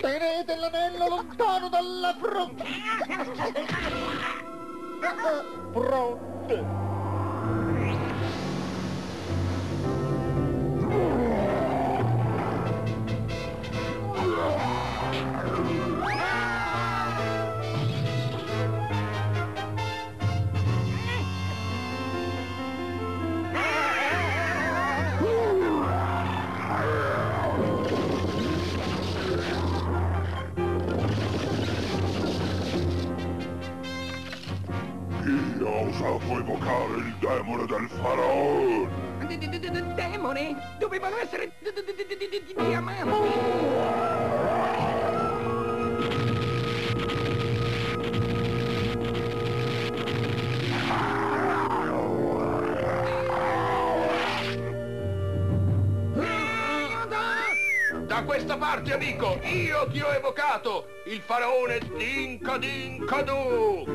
Tenete l'anello lontano dalla fronte! Fronte! Osato evocare il demone del faraone? D- d- d- d- Demoni? Dovevano essere diamanti! Da questa parte, amico, io ti ho evocato, il faraone Dinka Dinka Du!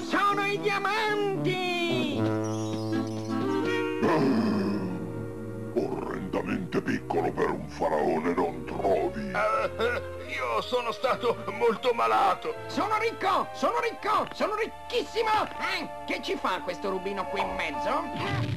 Sono i diamanti! Orrendamente piccolo per un faraone, non trovi? Eh, io sono stato molto malato. Sono ricco! Sono ricco! Sono ricchissimo! Eh, che ci fa questo rubino qui in mezzo?